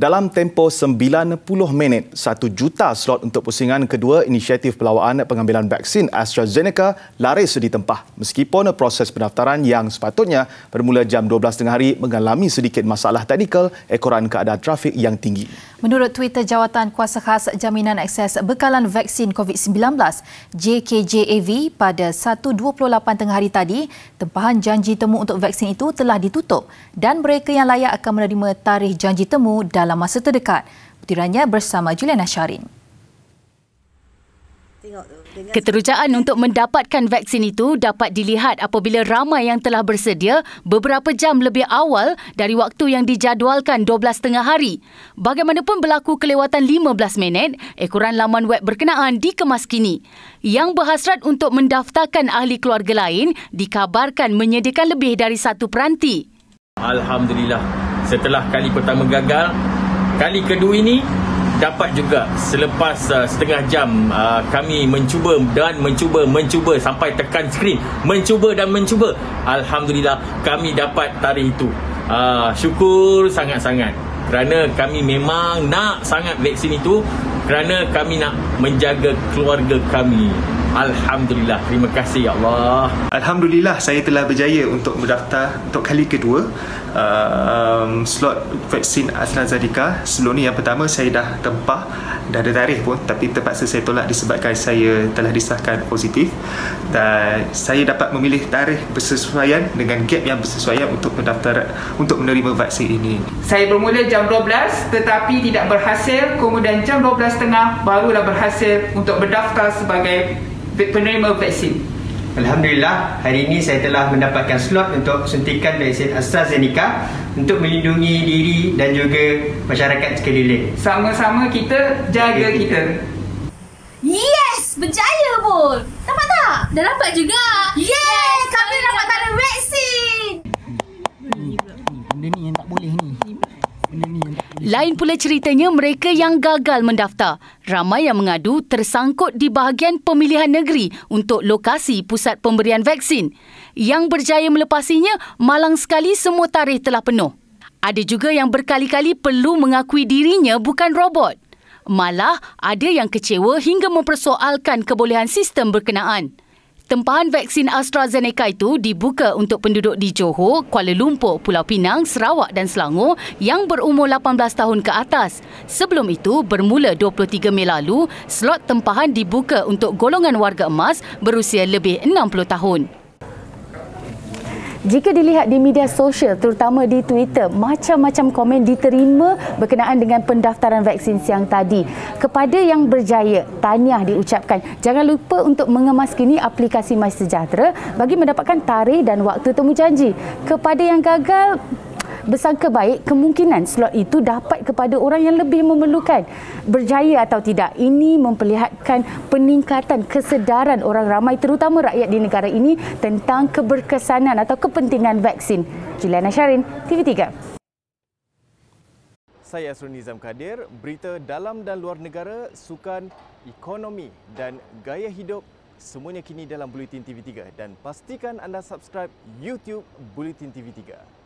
Dalam tempoh 90 minit, satu juta slot untuk pusingan kedua inisiatif pelawaan pengambilan vaksin AstraZeneca laris ditempah meskipun proses pendaftaran yang sepatutnya bermula jam 12.30 hari mengalami sedikit masalah teknikal ekoran keadaan trafik yang tinggi. Menurut Twitter Jawatan Kuasa Khas Jaminan Akses Bekalan Vaksin COVID-19 JKJAV pada 1.28 tengah hari tadi, tempahan janji temu untuk vaksin itu telah ditutup dan mereka yang layak akan menerima tarikh janji temu dalam masa terdekat. Butirannya bersama Juliana Syarin. Keterujaan untuk mendapatkan vaksin itu dapat dilihat apabila ramai yang telah bersedia beberapa jam lebih awal dari waktu yang dijadualkan 12.30 hari. Bagaimanapun berlaku kelewatan 15 minit, ekoran laman web berkenaan dikemas kini. Yang berhasrat untuk mendaftarkan ahli keluarga lain dikabarkan menyediakan lebih dari satu peranti. Alhamdulillah, setelah kali pertama gagal, kali kedua ini dapat juga selepas uh, setengah jam uh, kami mencuba dan mencuba mencuba sampai tekan skrin. Mencuba dan mencuba. Alhamdulillah kami dapat tarikh itu. Uh, syukur sangat-sangat. Kerana kami memang nak sangat vaksin itu. Kerana kami nak menjaga keluarga kami Alhamdulillah, terima kasih ya Allah. Alhamdulillah saya telah berjaya untuk mendaftar untuk kali kedua uh, um, slot vaksin AstraZeneca. Sebelum ni yang pertama saya dah tempah dah ada tarikh pun tapi terpaksa saya tolak disebabkan saya telah disahkan positif dan saya dapat memilih tarikh bersesuaian dengan gap yang bersesuaian untuk mendaftar untuk menerima vaksin ini. Saya bermula jam 12 tetapi tidak berhasil kemudian jam 12.30 barulah berhasil untuk berdaftar sebagai penerima vaksin. Alhamdulillah, hari ini saya telah mendapatkan slot untuk suntikan vaksin AstraZeneca untuk melindungi diri dan juga masyarakat sekeliling. Sama-sama kita jaga kita. Yes! Berjaya pun! Dapat tak? Dah dapat juga! Yes! yes kami dapat tarikh vaksin! Benda ni yang tak boleh ni. Lain pula ceritanya mereka yang gagal mendaftar. Ramai yang mengadu tersangkut di bahagian pemilihan negeri untuk lokasi pusat pemberian vaksin. Yang berjaya melepasinya, malang sekali semua tarikh telah penuh. Ada juga yang berkali-kali perlu mengakui dirinya bukan robot. Malah ada yang kecewa hingga mempersoalkan kebolehan sistem berkenaan. Tempahan vaksin AstraZeneca itu dibuka untuk penduduk di Johor, Kuala Lumpur, Pulau Pinang, Sarawak dan Selangor yang berumur 18 tahun ke atas. Sebelum itu, bermula 23 Mei lalu, slot tempahan dibuka untuk golongan warga emas berusia lebih 60 tahun. Jika dilihat di media sosial, terutama di Twitter, macam-macam komen diterima berkenaan dengan pendaftaran vaksin siang tadi. Kepada yang berjaya, tahniah diucapkan. Jangan lupa untuk mengemas kini aplikasi MySejahtera bagi mendapatkan tarikh dan waktu temu janji. Kepada yang gagal, bersangka baik kemungkinan slot itu dapat kepada orang yang lebih memerlukan. Berjaya atau tidak, ini memperlihatkan peningkatan kesedaran orang ramai terutama rakyat di negara ini tentang keberkesanan atau kepentingan vaksin. Juliana Syarin, TV3. Saya Asrul Nizam Kadir, berita dalam dan luar negara, sukan, ekonomi dan gaya hidup semuanya kini dalam Bulletin TV3 dan pastikan anda subscribe YouTube Bulletin TV3.